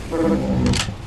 Gracias.